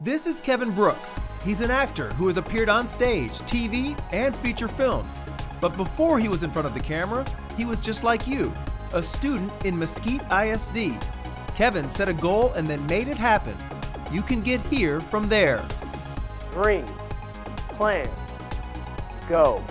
This is Kevin Brooks. He's an actor who has appeared on stage, TV, and feature films. But before he was in front of the camera, he was just like you, a student in Mesquite ISD. Kevin set a goal and then made it happen. You can get here from there. Dream, plan, go.